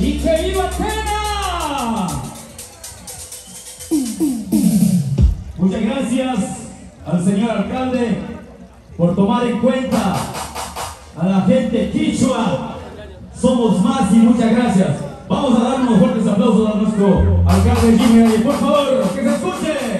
y que iba pena. Muchas gracias al señor alcalde por tomar en cuenta a la gente quichua. Somos más y muchas gracias. Vamos a dar unos fuertes aplausos a nuestro alcalde Jimmy. Por favor, que se escuche.